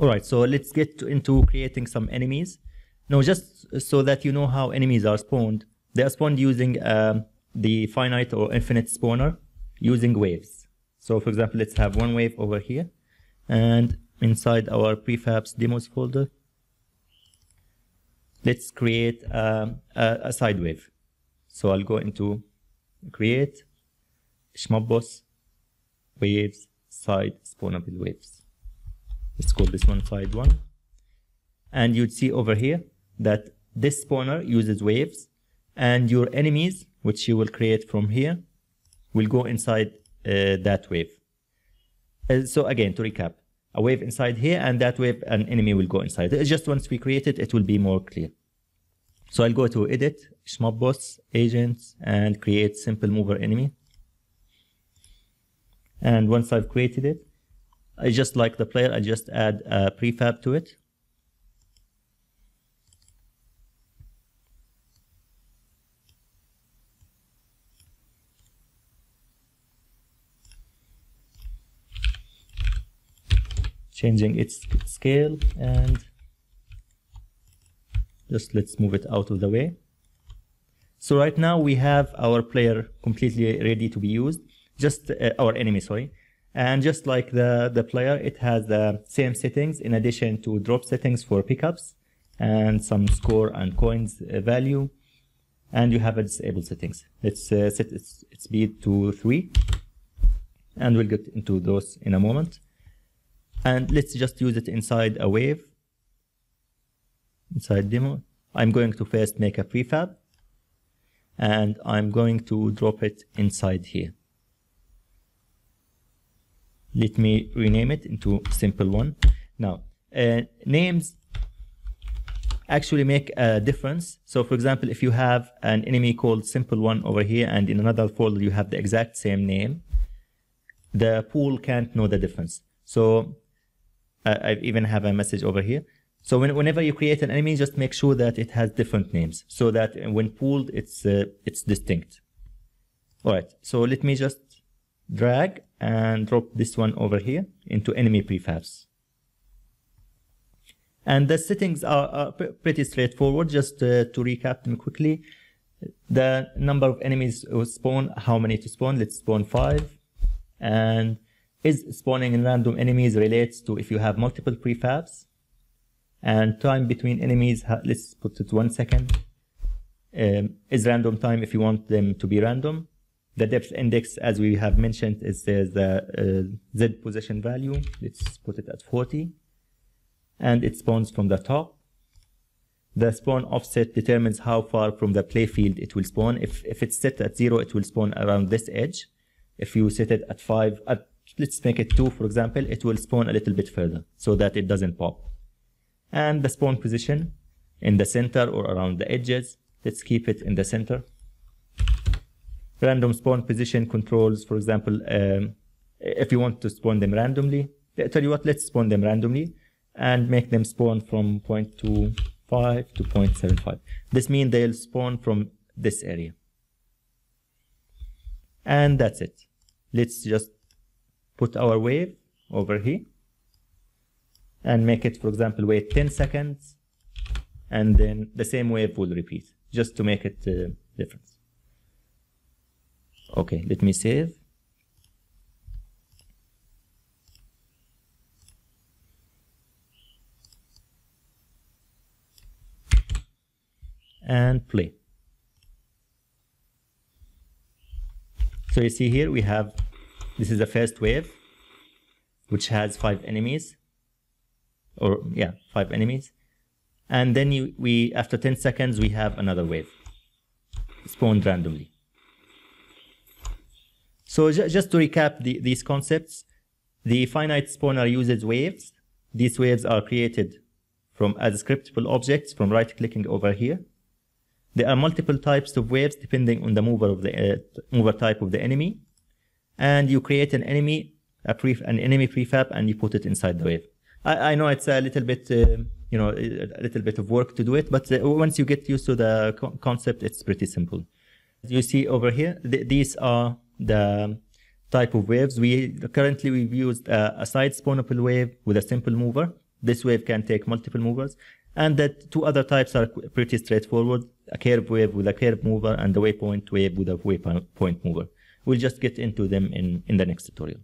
All right, so let's get into creating some enemies. Now, just so that you know how enemies are spawned, they are spawned using um, the finite or infinite spawner using waves. So, for example, let's have one wave over here, and inside our prefabs demos folder, let's create um, a, a side wave. So I'll go into create, Shmup Boss, waves, side spawnable waves. Let's call this one side one. And you'd see over here that this spawner uses waves and your enemies, which you will create from here, will go inside uh, that wave. Uh, so again, to recap, a wave inside here and that wave, an enemy will go inside. It's just once we create it, it will be more clear. So I'll go to edit, Shmup Boss, agents, and create simple mover enemy. And once I've created it, I just like the player, I just add a prefab to it. Changing its scale and just let's move it out of the way. So right now we have our player completely ready to be used, just uh, our enemy, sorry. And just like the, the player, it has the same settings in addition to drop settings for pickups and some score and coins uh, value. And you have a disabled settings. Let's uh, set its, its speed to three. And we'll get into those in a moment. And let's just use it inside a wave inside demo. I'm going to first make a prefab and I'm going to drop it inside here. Let me rename it into simple one. Now, uh, names actually make a difference. So for example, if you have an enemy called simple one over here and in another folder you have the exact same name, the pool can't know the difference. So uh, I even have a message over here. So when, whenever you create an enemy, just make sure that it has different names so that when pooled, it's uh, it's distinct. All right. So let me just drag and drop this one over here into enemy prefabs. And the settings are, are pretty straightforward. Just uh, to recap them quickly, the number of enemies spawn, how many to spawn? Let's spawn five. And is spawning in random enemies relates to if you have multiple prefabs and time between enemies let's put it one second um, is random time if you want them to be random the depth index as we have mentioned is the uh, z position value. Let's put it at 40 and it spawns from the top. The spawn offset determines how far from the playfield it will spawn. If if it's set at zero it will spawn around this edge. If you set it at five at let's make it two for example it will spawn a little bit further so that it doesn't pop. And the spawn position in the center or around the edges. Let's keep it in the center. Random spawn position controls, for example, um, if you want to spawn them randomly, tell you what, let's spawn them randomly and make them spawn from 0.25 to 0.75. This means they'll spawn from this area. And that's it. Let's just put our wave over here and make it, for example, wait 10 seconds, and then the same wave will repeat, just to make it uh, different. Okay, let me save. And play. So you see here we have, this is the first wave, which has five enemies or yeah, five enemies. And then you, we, after 10 seconds, we have another wave spawned randomly. So ju just to recap the, these concepts, the finite spawner uses waves. These waves are created from as scriptable objects from right clicking over here. There are multiple types of waves depending on the mover of the uh, mover type of the enemy. And you create an enemy, a an enemy prefab, and you put it inside the wave. I, I know it's a little bit, uh, you know, a little bit of work to do it, but uh, once you get used to the co concept, it's pretty simple. You see over here, th these are the type of waves. We currently we've used a, a side spawnable wave with a simple mover. This wave can take multiple movers. And the two other types are pretty straightforward. A curve wave with a curve mover and a waypoint wave with a waypoint mover. We'll just get into them in in the next tutorial